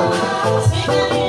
Sing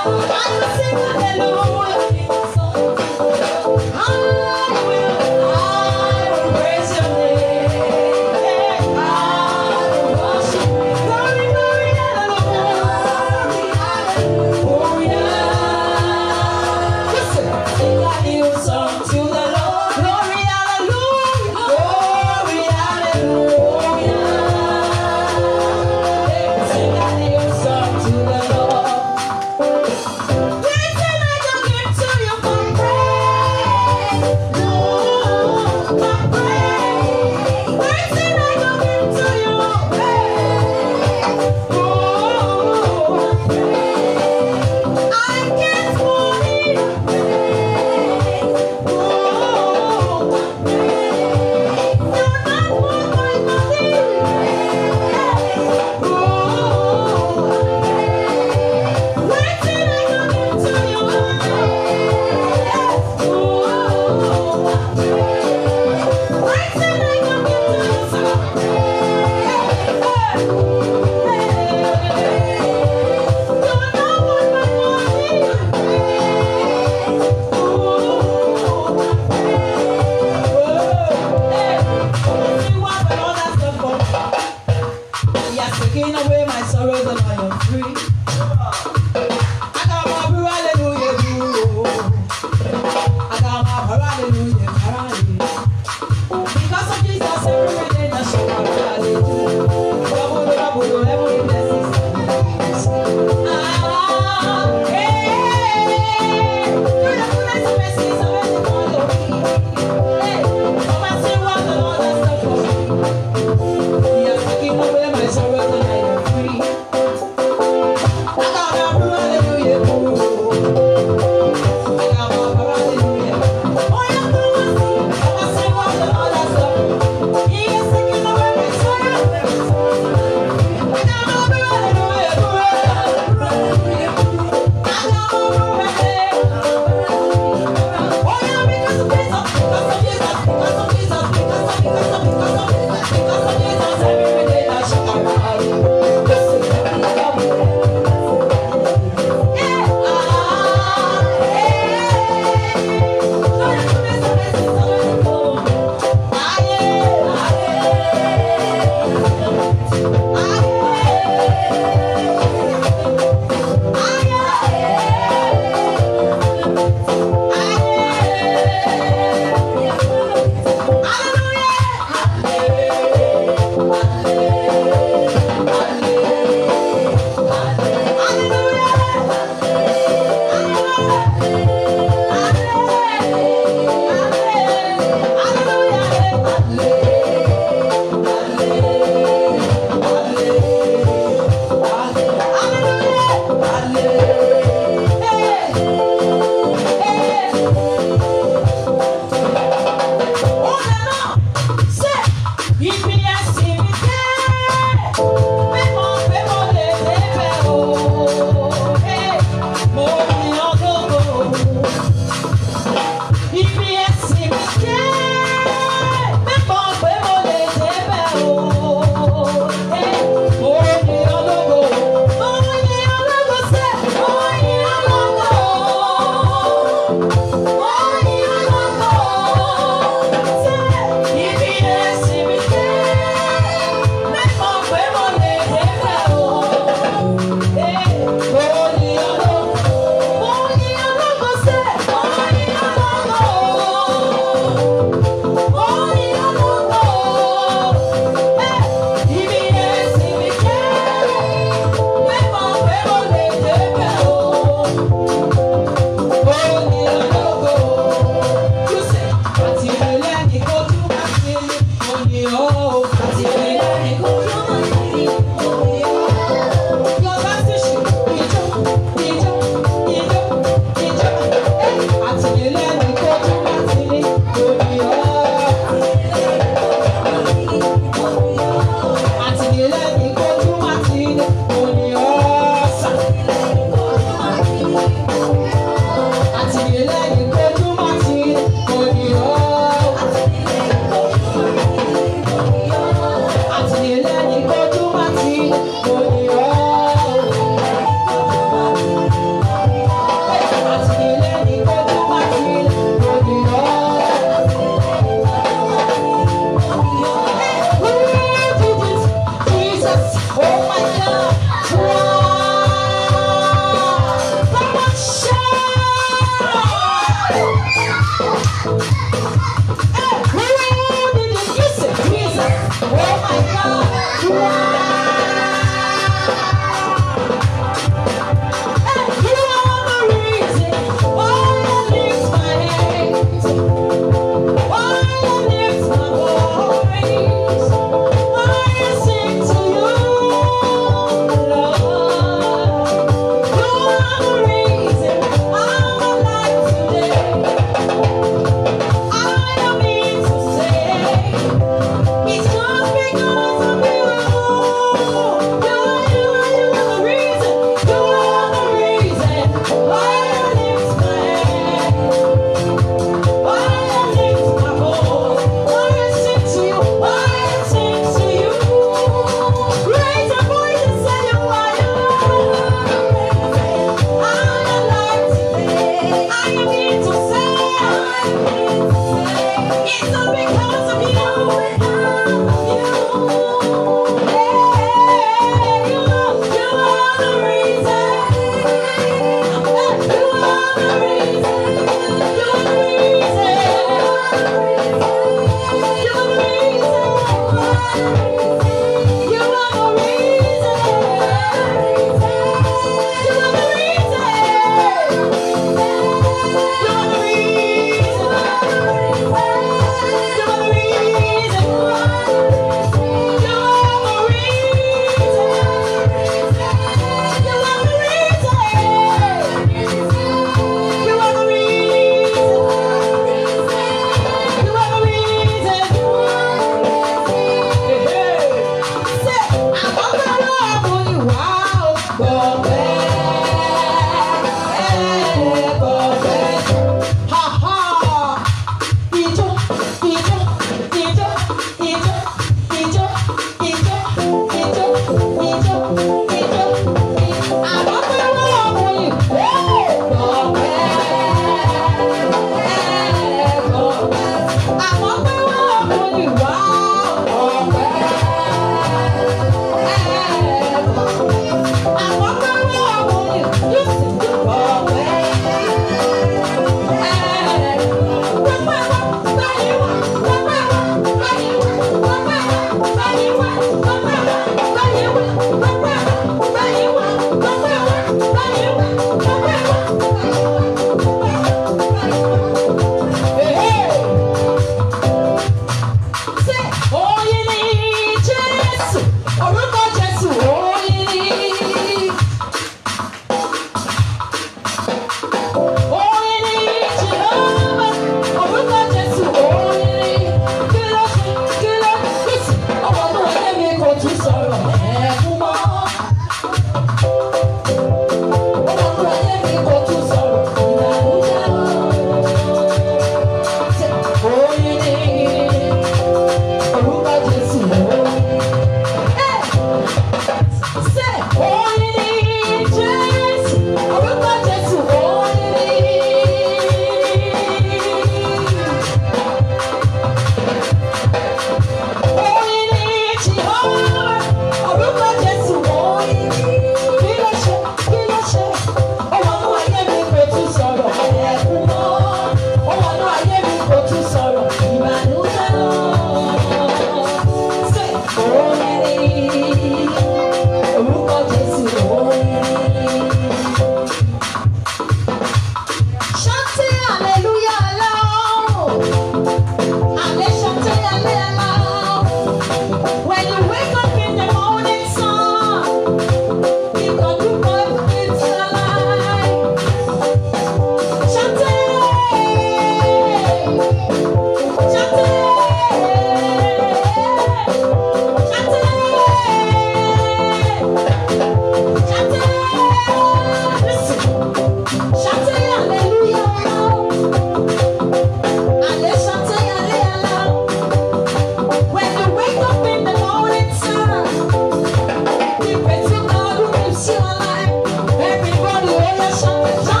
Shabbat shalom.